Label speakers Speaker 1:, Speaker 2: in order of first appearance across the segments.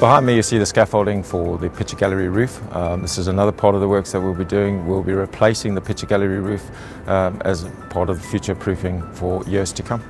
Speaker 1: Behind me you see the scaffolding for the picture gallery roof. Um, this is another part of the works that we'll be doing. We'll be replacing the picture gallery roof um, as part of the future proofing for years to come.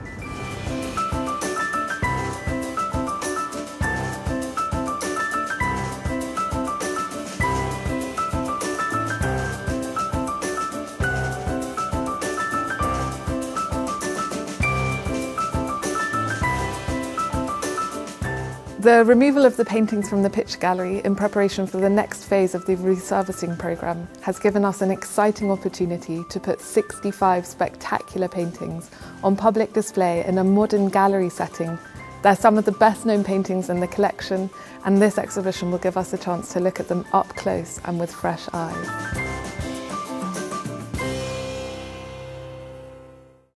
Speaker 2: The removal of the paintings from the picture gallery in preparation for the next phase of the reservicing programme has given us an exciting opportunity to put 65 spectacular paintings on public display in a modern gallery setting. They're some of the best known paintings in the collection and this exhibition will give us a chance to look at them up close and with fresh eyes.